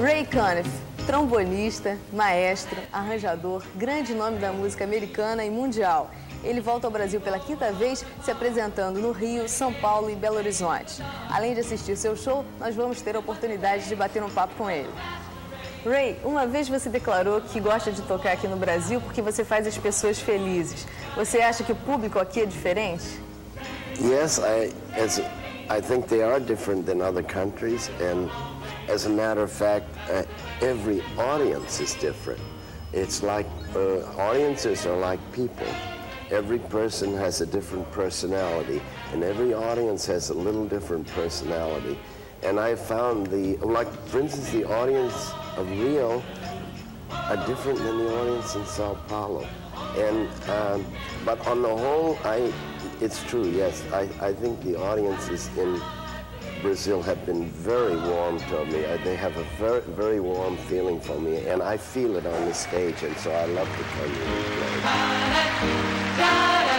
Ray Conniff, trombonista, maestro, arranjador, grande nome da música americana e mundial. Ele volta ao Brasil pela quinta vez, se apresentando no Rio, São Paulo e Belo Horizonte. Além de assistir seu show, nós vamos ter a oportunidade de bater um papo com ele. Ray, uma vez você declarou que gosta de tocar aqui no Brasil porque você faz as pessoas felizes. Você acha que o público aqui é diferente? Yes, I, as, I think they are different than other countries, and as a matter of fact, uh, every audience is different. It's like uh, audiences are like people. Every person has a different personality, and every audience has a little different personality. And I found the, like, for instance, the audience of Rio are different than the audience in Sao Paulo. And, um, but on the whole, I, it's true, yes. I, I think the audiences in Brazil have been very warm to me. Uh, They have a very, very warm feeling for me, and I feel it on the stage, and so I love to come here and play.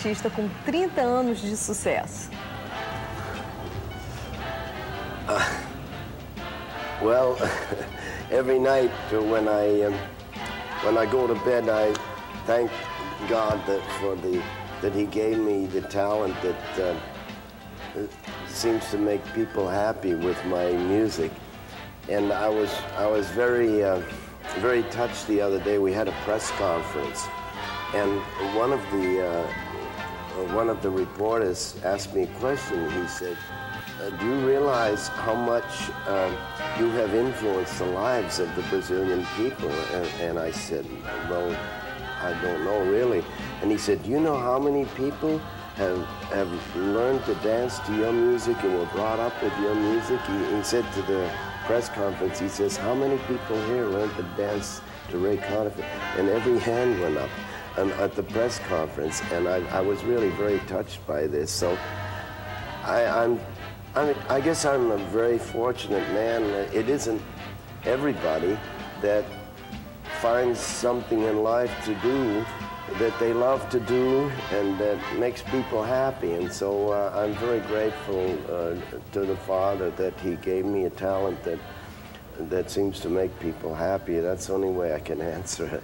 Artista com 30 anos de sucesso? Well, every night when I um, when I go to bed, I thank God that for the that He gave me the talent that uh, seems to make people happy with my music. And I was I was very uh, very touched the other day. We had a press conference, and one of the uh, one of the reporters asked me a question. He said. Uh, do you realize how much uh, you have influenced the lives of the Brazilian people? And, and, I said, well, I don't know really. And he said, do you know how many people have, have learned to dance to your music and were brought up with your music? He, he said to the press conference, he says, how many people here learned to dance to Ray Conniff? And every hand went up at the press conference. And I, I was really very touched by this. So I, I'm I, I guess I'm a very fortunate man. It isn't everybody that finds something in life to do that they love to do and that makes people happy. And so uh, I'm very grateful uh, to the Father that He gave me a talent that that seems to make people happy. That's the only way I can answer it.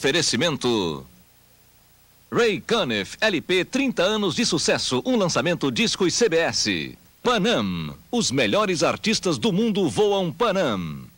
Oferecimento. Ray Conniff, LP 30 anos de sucesso, um lançamento discos CBS. Panam, os melhores artistas do mundo voam Panam.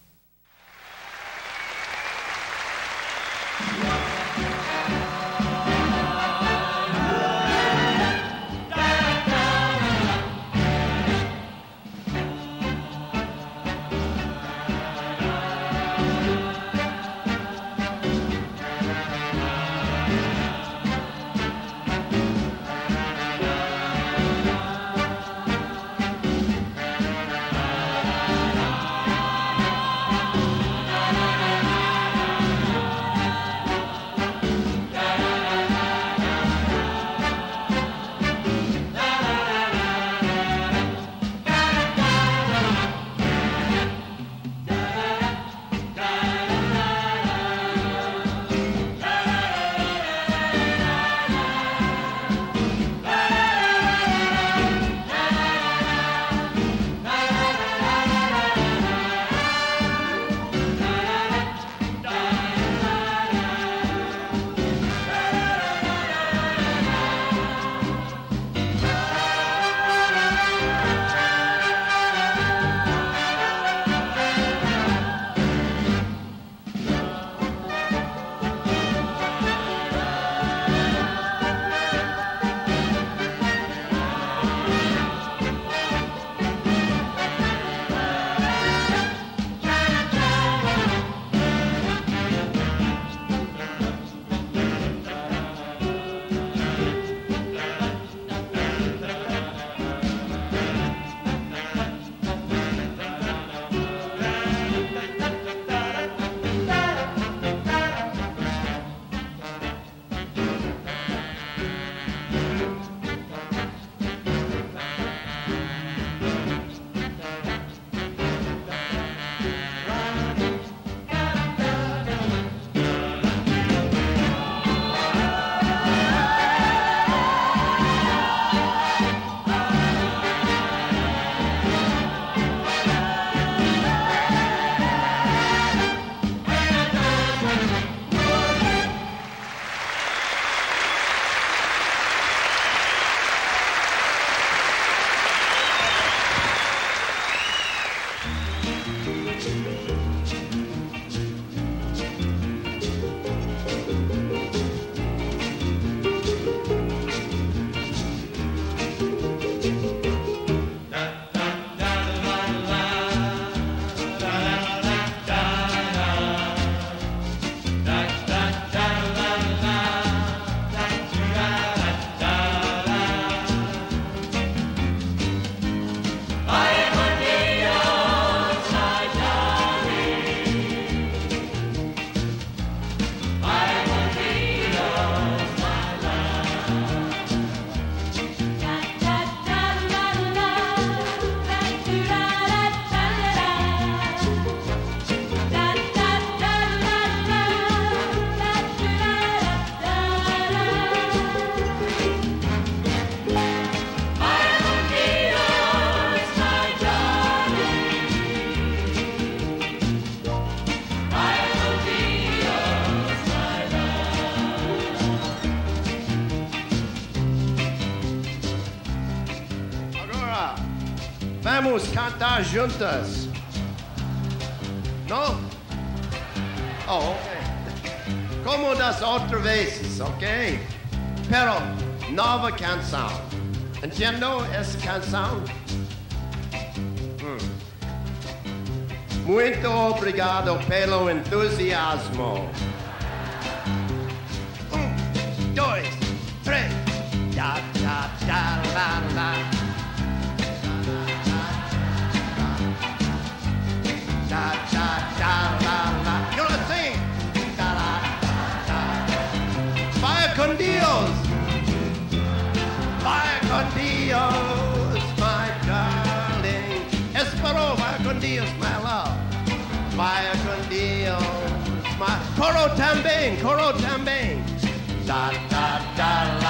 Juntas. Não? Oh, ok. Como das outras vezes, ok? Pero, nova canção. Entendo essa canção? Hum. Muito obrigado pelo entusiasmo. Um, dois, três. Da, da, da, Dios, my darling. Espero vaya con Dios, my love. Vaya con Dios, my... Coro também, coro também. Da, da, da,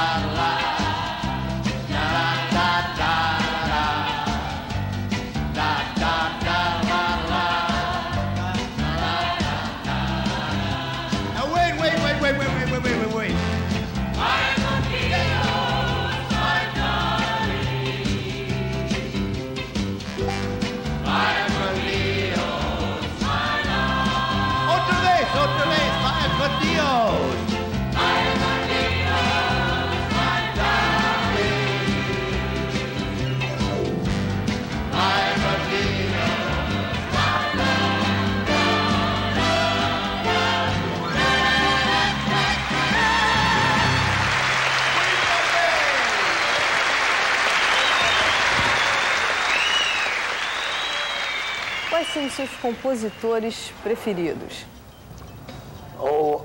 são os seus compositores preferidos? Oh,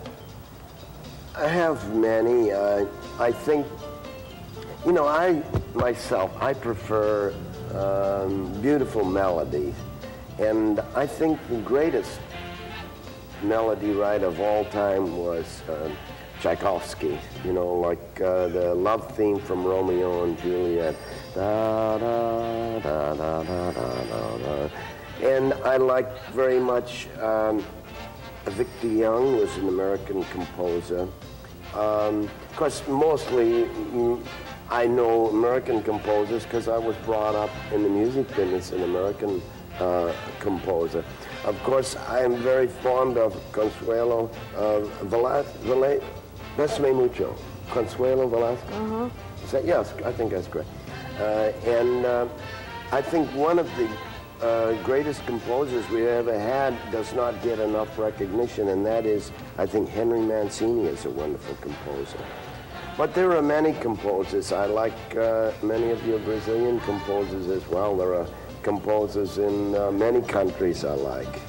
I have many. Uh, I think, you know, I myself, I prefer um, beautiful melodies. And I think the greatest melody writer of all time was uh, Tchaikovsky, you know, like uh, the love theme from Romeo and Juliet. Da, da, da, And I like very much um, Victor Young was an American composer. Um, of course, mostly mm, I know American composers because I was brought up in the music business, an American uh, composer. Of course, I am very fond of Consuelo uh, Velasquez. That's me mucho. Consuelo Velasquez. Is that, yes, I think that's correct. Uh, and uh, I think one of the uh, greatest composers we ever had does not get enough recognition, and that is, I think Henry Mancini is a wonderful composer. But there are many composers. I like uh, many of your Brazilian composers as well. There are composers in uh, many countries I like.